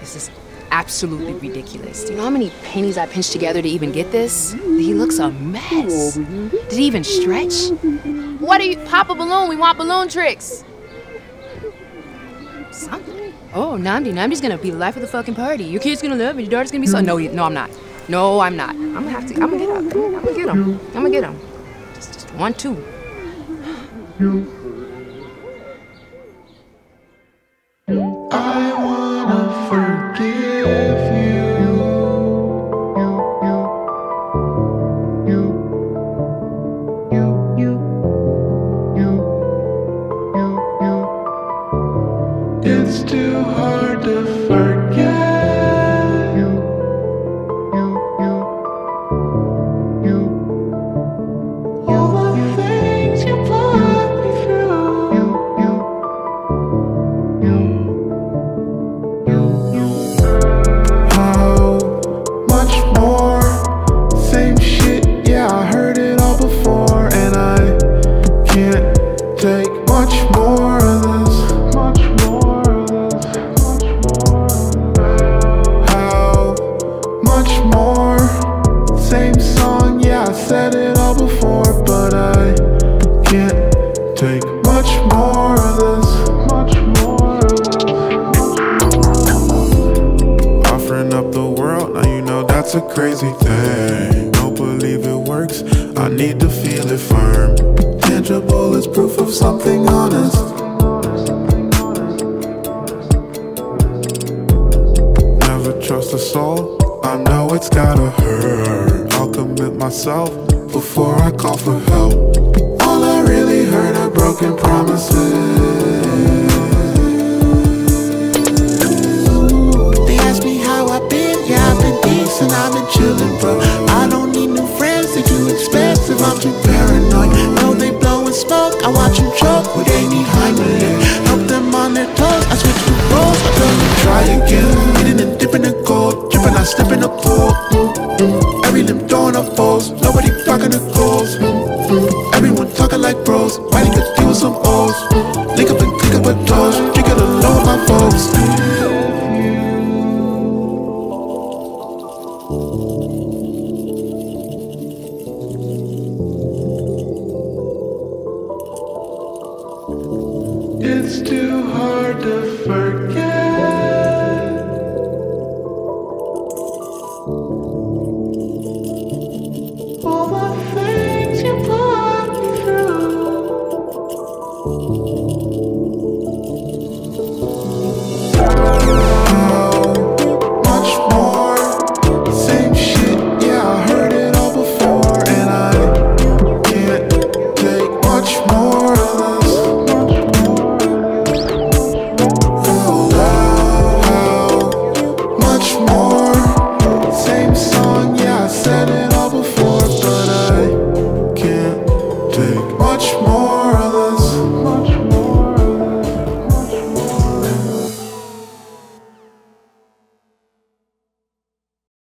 This is absolutely ridiculous. Do you know how many pennies I pinched together to even get this? He looks a mess. Did he even stretch? What are you? Pop a balloon. We want balloon tricks. Something. Oh, Nnamdi. Nnamdi's gonna be the life of the fucking party. Your kid's gonna love it. Your daughter's gonna be so. No, no, I'm not. No, I'm not. I'm gonna have to. I'm gonna get up. I'm gonna get him. I'm gonna get him. Just, just one, two. It's too hard to forget. You you, you, you. all the things you put me through. You, you, you, you. How much more? Same shit, yeah, I heard it all before, and I can't take much more take much more of this. Much more of this. Offering up the world, now you know that's a crazy thing. Don't believe it works, I need to feel it firm. Tangible is proof of something honest. Never trust a soul, I know it's gotta hurt. I'll commit myself before I call for help. Broken promises. Some O's. Link up and click up a toes, drink it alone with my folks. It's too hard to forget.